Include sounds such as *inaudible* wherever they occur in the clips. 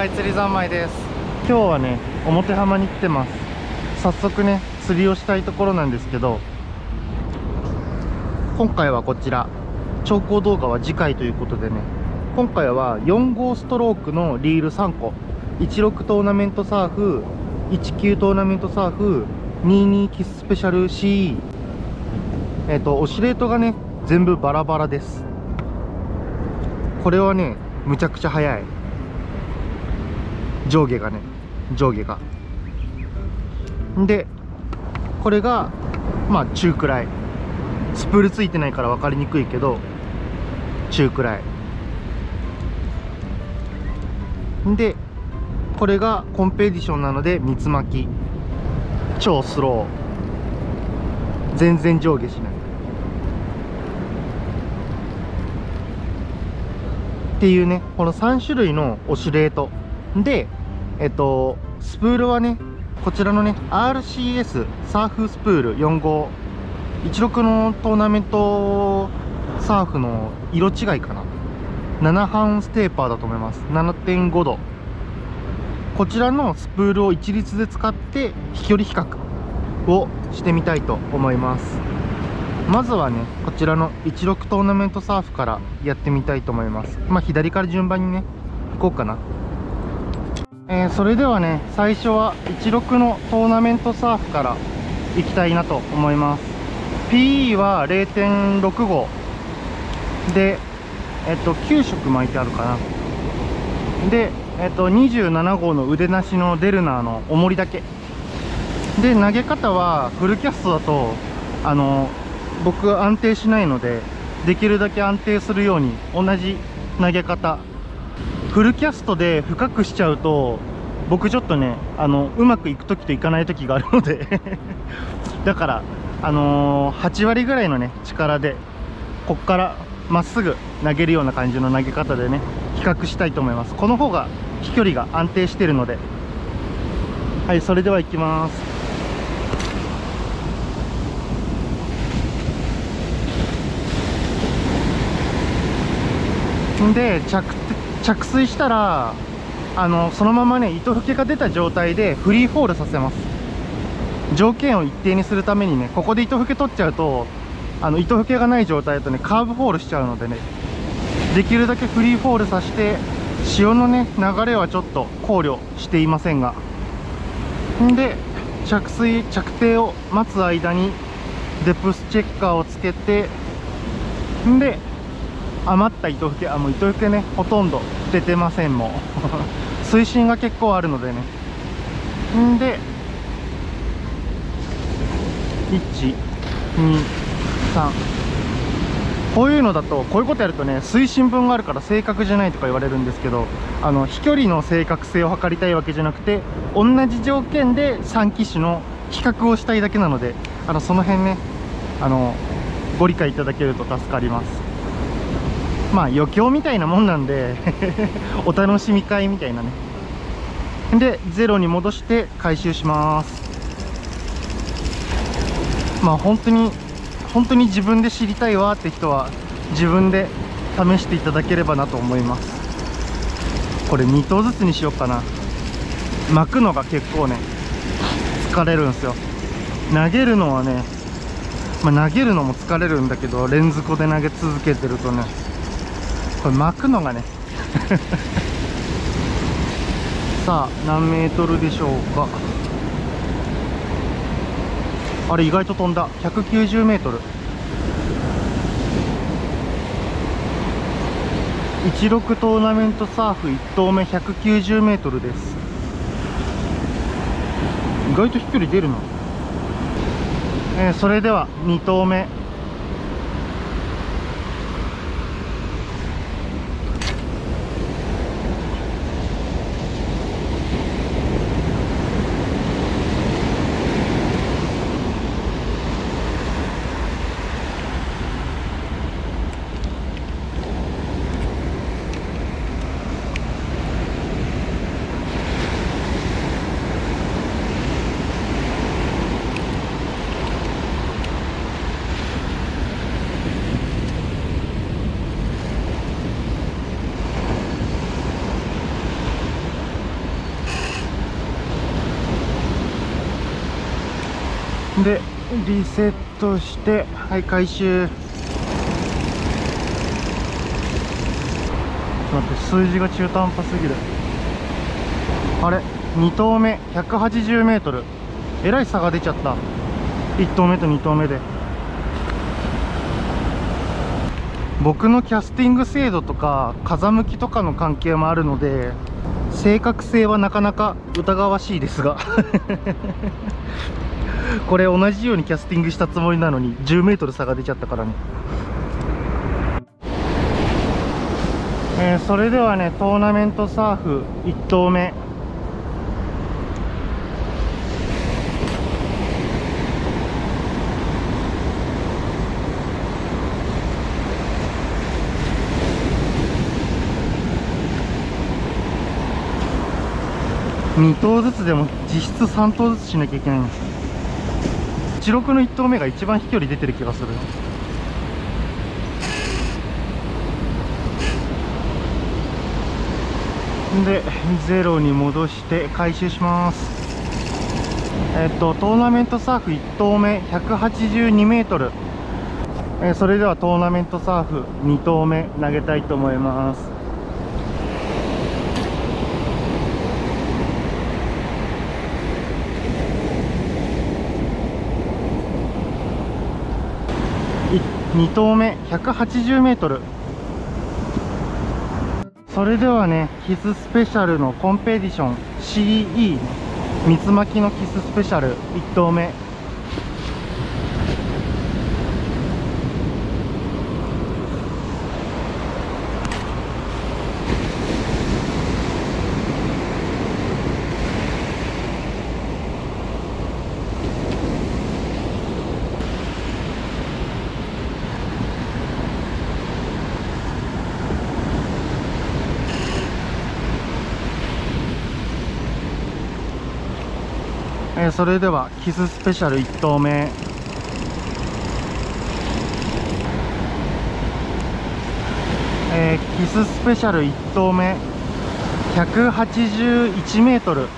海釣り三昧です。今日はね表浜に来てます。早速ね釣りをしたいところなんですけど今回はこちら。調光動画は次回ということでね。今回は4号ストロークのリール3個。16トーナメントサーフ19トーナメントサーフ22キススペシャル CE えっ、とオシレートがね全部バラバラです。これはねむちゃくちゃ速い。上下がね上下が。でこれがまあ中くらい。スプールついてないから分かりにくいけど中くらい。でこれがコンペティションなので三つ巻き。超スロー。全然上下しない。っていうねこの3種類のオシュレートでえっとスプールはねこちらのね RCS サーフスプール4号。16のトーナメントサーフの色違いかな。7半ステーパーだと思います。7.5度。こちらのスプールを一律で使って飛距離比較をしてみたいと思います。まずはねこちらの16トーナメントサーフからやってみたいと思います。まあ左から順番にね行こうかな。えー、それではね最初は16のトーナメントサーフから行きたいなと思います。PE は0.65でえっと9色巻いてあるかな。でえっと27号の腕なしのデルナーの重りだけ。で投げ方はフルキャストだとあの僕安定しないのでできるだけ安定するように同じ投げ方フルキャストで深くしちゃうと僕ちょっとねあのうまくいく時といかない時があるので。*laughs* だからあのー、8割ぐらいのね力でこっからまっすぐ投げるような感じの投げ方でね比較したいと思います。この方が飛距離が安定してるので。はいそれではいきます。で着着水したらあのそのままね糸吹きが出た状態でフリーフォールさせます。条件を一定にするためにねここで糸吹き取っちゃうとあの糸吹きがない状態だとねカーブフォールしちゃうのでねできるだけフリーフォールさせて潮のね流れはちょっと考慮していませんが。んで着水着底を待つ間にデプスチェッカーをつけてんで余った糸吹きあもう糸吹きねほとんど出てませんもう。*laughs* 水深が結構あるのでね。んで123こういうのだとこういうことやるとね水深分があるから正確じゃないとか言われるんですけどあの飛距離の正確性を測りたいわけじゃなくて同じ条件で3機種の比較をしたいだけなのであのその辺ねあのご理解いただけると助かります。まあ余興みたいなもんなんで *laughs* お楽しみ会みたいなね。でゼロに戻して回収します。まあ本当に本当に自分で知りたいわって人は自分で試していただければなと思います。これ2頭ずつにしようかな。巻くのが結構ね疲れるんですよ。投げるのはねまあ、投げるのも疲れるんだけどレンズコで投げ続けてるとねこれ巻くのがね。*laughs* さあ何メートルでしょうか。あれ意外と飛んだ。190メートル。16トーナメントサーフ1投目190メートルです。意外と飛距離出るな、えー、それでは2投目。でリセットしてはい回収。ちょっと待って数字が中途半端すぎる。あれ2投目 180m えらい差が出ちゃった。1投目と2投目で。僕のキャスティング精度とか風向きとかの関係もあるので正確性はなかなか疑わしいですが。*laughs* これ同じようにキャスティングしたつもりなのに 10m 差が出ちゃったからね。えー、それではねトーナメントサーフ1投目。2投ずつでも実質3投ずつしなきゃいけないんです。16の1投目が一番飛距離出てる気がする。でゼロに戻して回収します。えっとトーナメントサーフ1投目 182m えそれではトーナメントサーフ2投目投げたいと思います。2投目 180m それではねキススペシャルのコンペティション CE 三つ巻きのキススペシャル1投目。ー、それではキススペシャル1投目。えー、キススペシャル1投目。181m、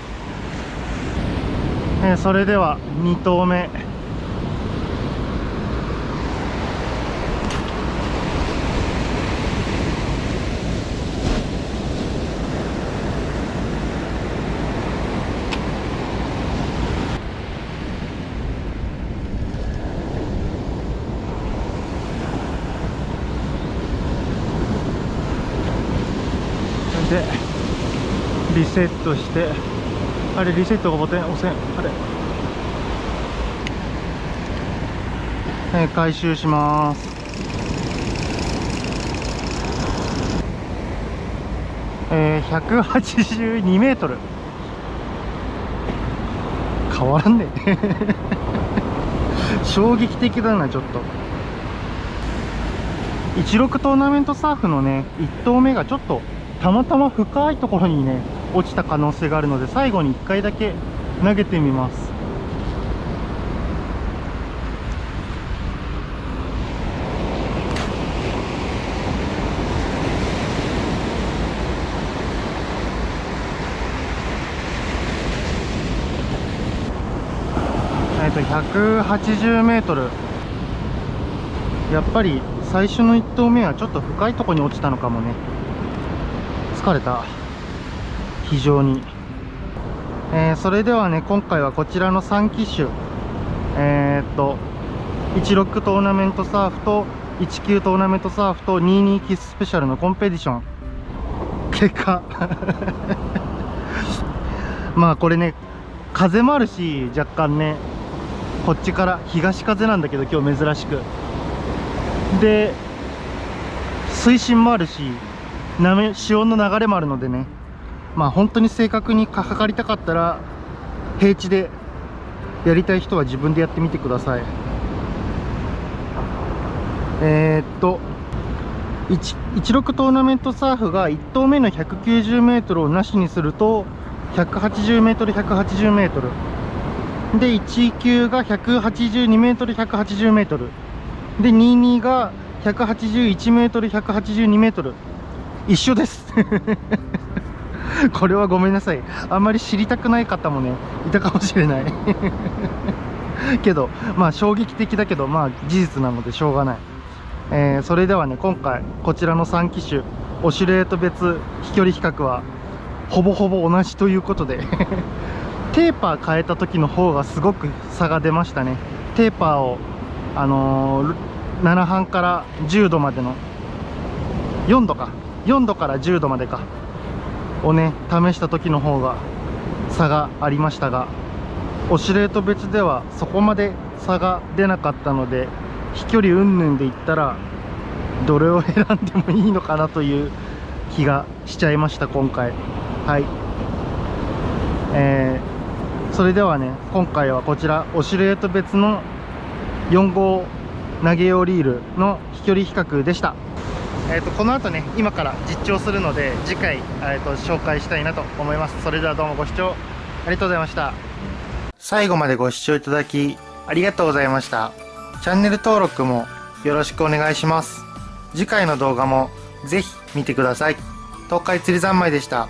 えー、それでは2投目でリセットしてあれリセットがボタン押せん。あれ。えー、回収します。えー、182メートル。変わらんね。*laughs* 衝撃的だなちょっと。16トーナメントサーフのね1投目がちょっとたまたま深いところにね落ちた可能性があるので最後に1回だけ投げてみます。えっと 180m やっぱり最初の1投目はちょっと深いところに落ちたのかもね。疲れた。非常に、えー、それではね今回はこちらの3機種。えー、っと16トーナメントサーフと19トーナメントサーフと22キススペシャルのコンペティション。結果。*laughs* まあこれね風もあるし若干ねこっちから東風なんだけど今日珍しく。で水深もあるし潮の流れもあるのでね。まあ本当に正確にかかりたかったら平地でやりたい人は自分でやってみてください。えー、っと16トーナメントサーフが1投目の 190m をなしにすると 180m180m で1級が 182m180m で22が 181m182m 一緒です。*laughs* *laughs* これはごめんなさい。あんまり知りたくない方もねいたかもしれない。*laughs* けどまあ衝撃的だけどまあ事実なのでしょうがない、えーそれではね今回こちらの3機種オシュレート別飛距離比較はほぼほぼ同じということで *laughs* テーパー変えた時の方がすごく差が出ましたね。テーパーをあのー7半から10度までの4度か。4度から10度までか。をね試した時の方が差がありましたがオシレート別ではそこまで差が出なかったので飛距離云々で言ったらどれを選んでもいいのかなという気がしちゃいました今回。はい。えーそれではね今回はこちらオシレート別の4号投げ用リールの飛距離比較でした。えー、とこの後ね今から実調するので次回、えー、と紹介したいなと思います。それではどうもご視聴ありがとうございました。最後までご視聴いただきありがとうございました。チャンネル登録もよろしくお願いします。次回の動画もぜひ見てください。東海釣り三昧でした。